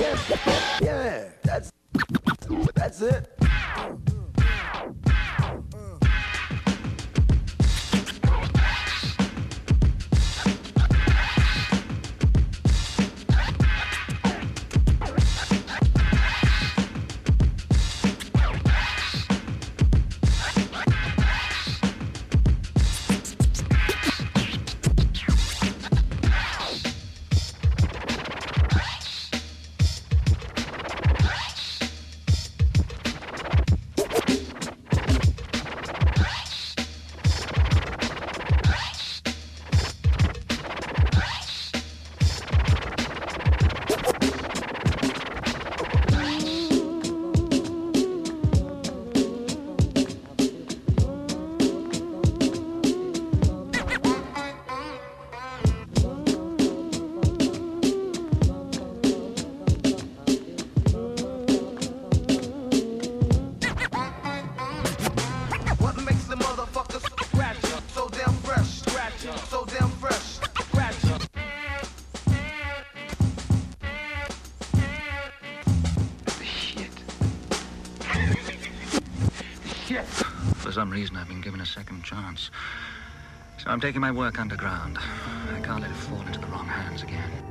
Yeah, that's that's it. What some reason, I've been given a second chance. So I'm taking my work underground. I can't let it fall into the wrong hands again.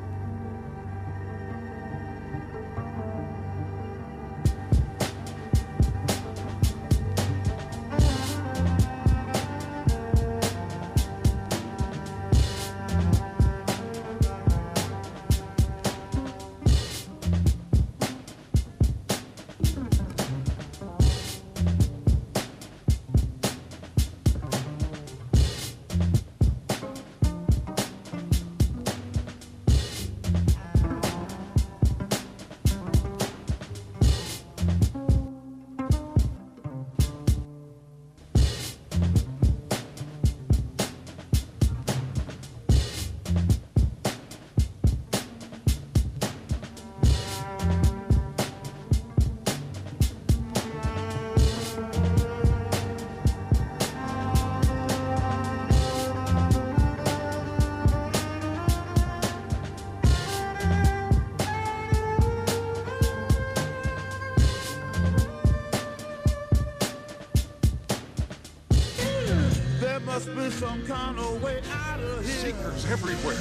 Must be some kind of way out of here. Seekers everywhere.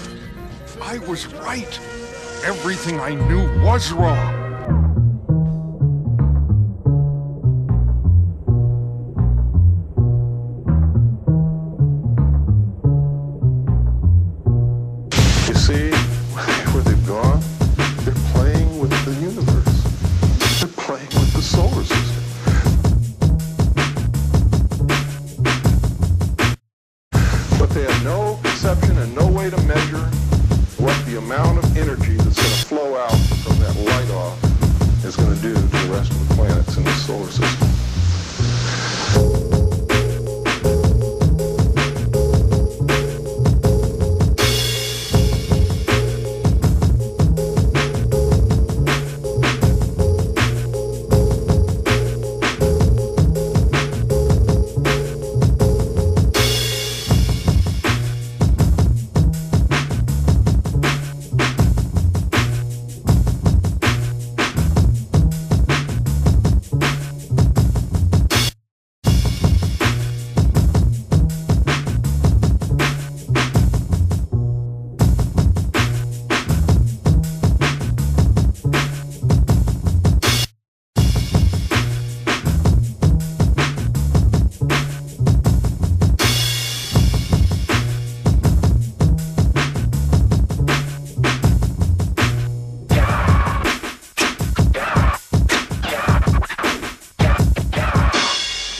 I was right. Everything I knew was wrong. And no way to measure what the amount of energy that's going to flow out from that light off is going to do to the rest of the planets in the solar system.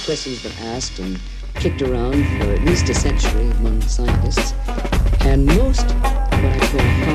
Questions been asked and kicked around for at least a century among scientists, and most what I call